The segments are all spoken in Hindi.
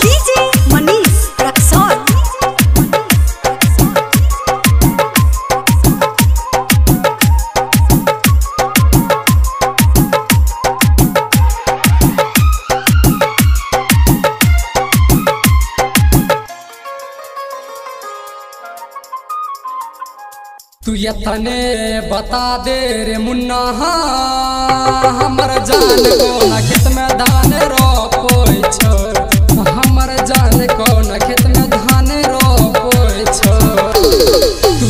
DJ तू यतने बता दे रे मुन्ना हाँ, हमर जान को न खेत में धान रोपो हमर जान को न खेत में धान रोपो छो? तू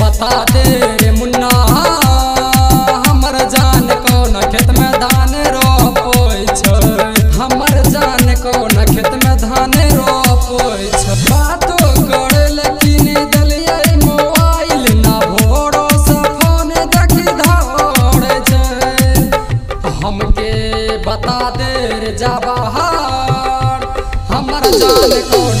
बता दे बता दे रे जाबाहार हमर जान कौन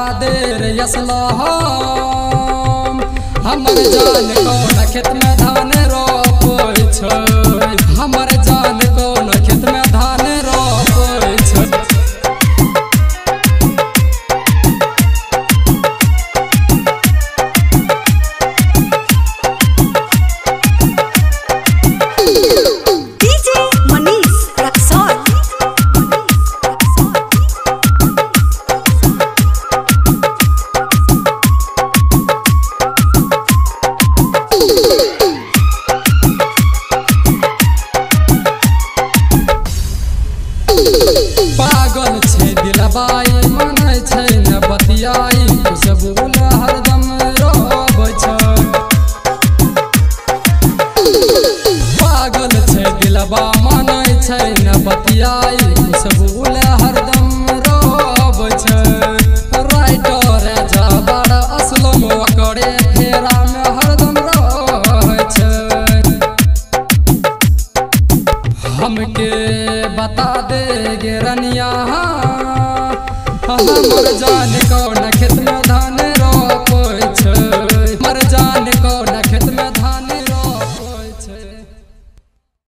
दे रे असलम हमर जान कौन खेत में धान रोपै छै न बतियाई खुशबू हरदम रोबै छै। राइटर जबर असलम ओकरे फेरा में हरदम रहै छै। हमके बता दे गे रनिया हमर जान कौन खेत में